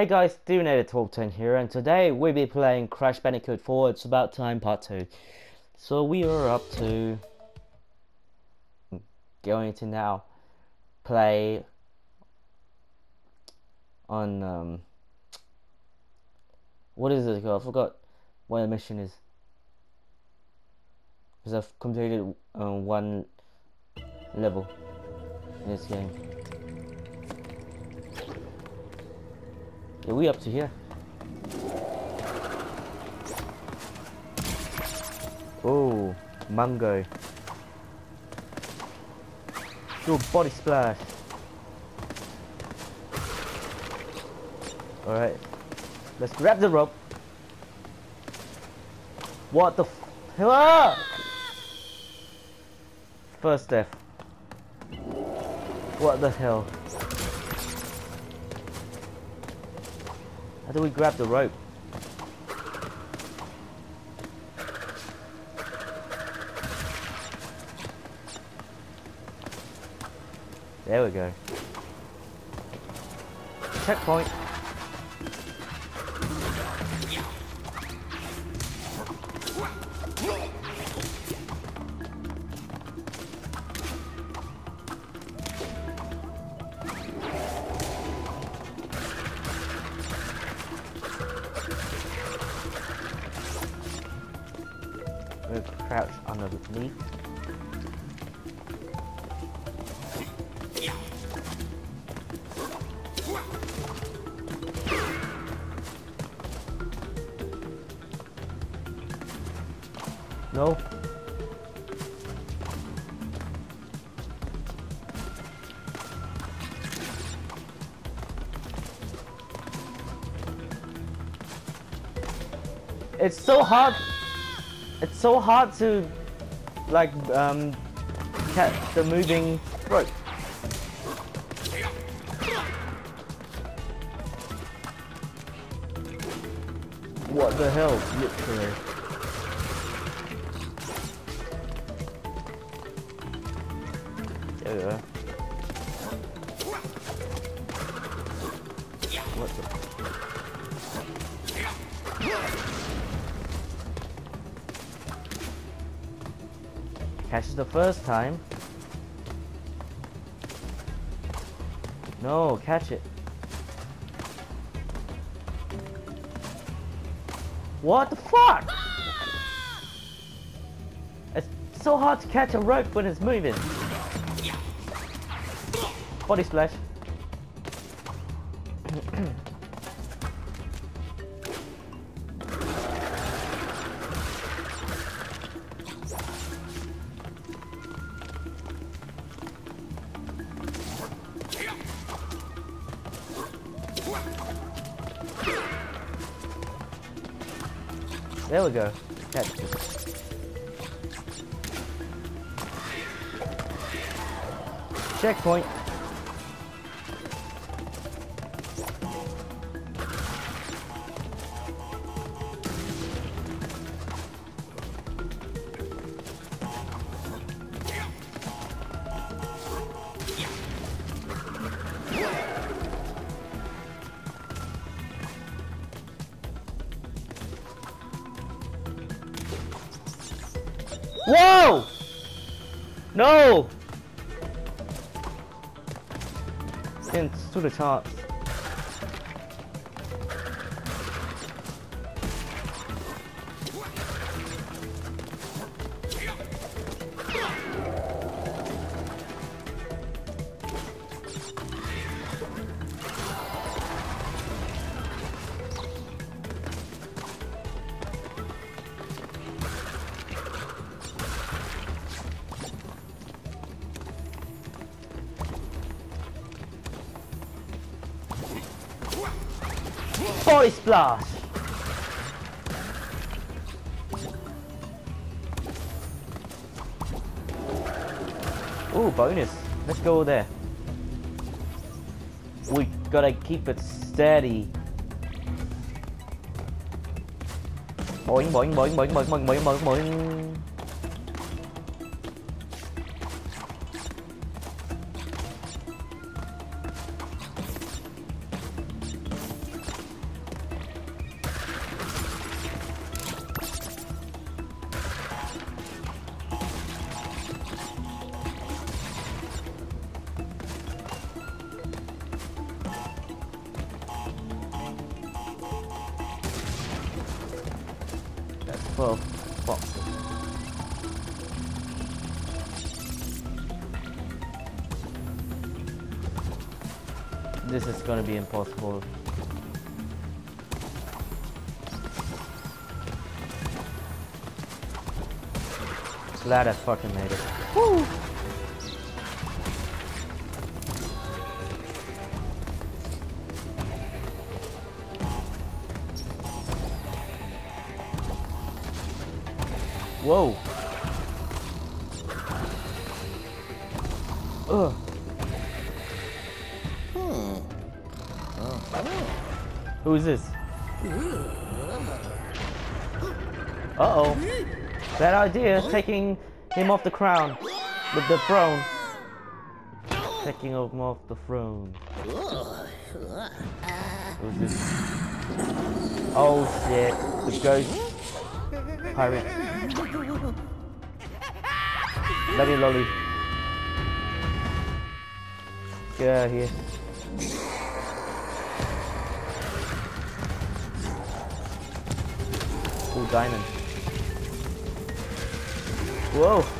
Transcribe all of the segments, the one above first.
Hey guys, Steven Talk 10 here, and today we'll be playing Crash Bandicoot 4 It's About Time Part 2. So we are up to going to now play on um what is it called? I forgot what the mission is. Because I've completed um, one level in this game. Yeah, we up to here. Oh, mango. A body splash. Alright. Let's grab the rope. What the f-! First death. What the hell? How do we grab the rope? There we go. Checkpoint. Underneath. No. It's so hard. It's so hard to like um catch the moving rope. What the hell? Literally. There Catches the first time. No, catch it. What the fuck? Ah! It's so hard to catch a rope when it's moving. Body splash. There we go. Checkpoint. No! It's to the top. Body splash! Ooh, bonus. Let's go there. We gotta keep it steady. Boing, boing, boing, boing, boing, boing, boing, boing, boing. 12 boxes. This is gonna be impossible. Glad I fucking made it. Woo! Whoa. Ugh. Hmm. Oh. Who is this? Uh-oh. Bad idea, taking him off the crown. With the throne. Taking him off the throne. Who's this? Oh shit, the ghost pirate. Love Lolly. Get out of here. Ooh, diamond. Whoa!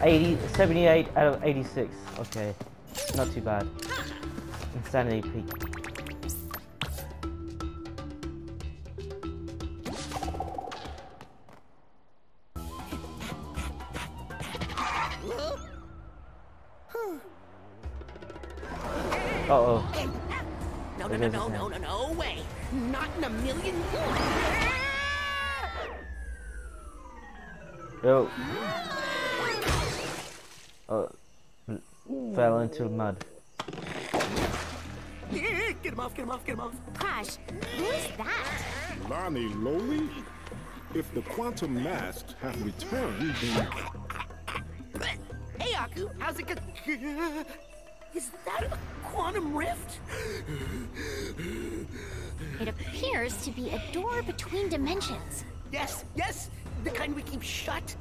Eighty, seventy-eight out of 86. Okay, not too bad. N. Sanity Peak. Uh oh. No, no, no, no, no, no, no way. Not in a million years. Yo. Oh, fell into mud. Get him off, get him off, get him off. Crash, who is that? Lani-Loli? If the quantum masks have returned, then Hey, Aku, how's it go? Is that a quantum rift? It appears to be a door between dimensions. Yes, yes, the kind we keep shut.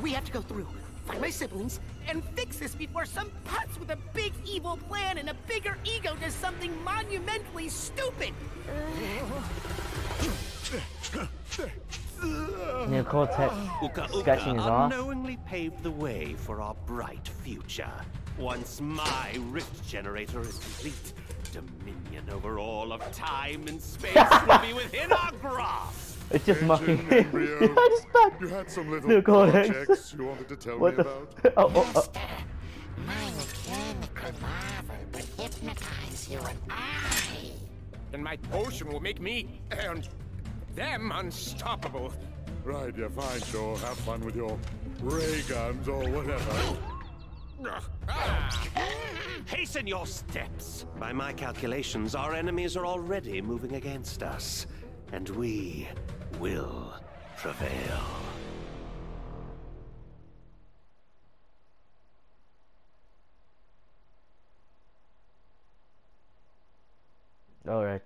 We have to go through, find my siblings, and fix this before some putz with a big evil plan and a bigger ego does something monumentally stupid. Neo Cortex Uka sketching his Uka ass. unknowingly paved the way for our bright future. Once my rift generator is complete, dominion over all of time and space will be within our grasp. It's just mocking Agent him. Embryo, Behind his back. you had some little Neo Cortex. projects you wanted to tell What me the? about. oh, oh, oh. My mechanical marvel would hypnotize you and I. And my potion will make me and them unstoppable. Right, yeah, fine, sure. Have fun with your ray guns or whatever. Ugh, ah. Hasten your steps. By my calculations, our enemies are already moving against us, and we will prevail. Alright.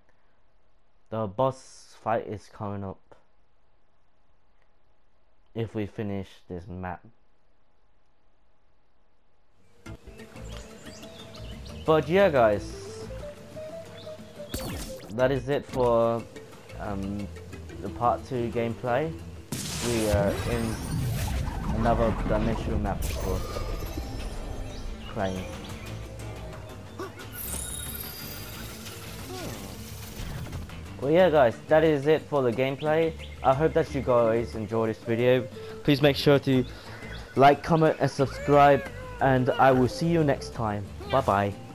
The boss fight is coming up. If we finish this map. But yeah guys. That is it for um, the part 2 gameplay. We are in another dimensional map of course. Playing. Well yeah guys, that is it for the gameplay. I hope that you guys enjoyed this video. Please make sure to like, comment and subscribe and I will see you next time. Bye bye.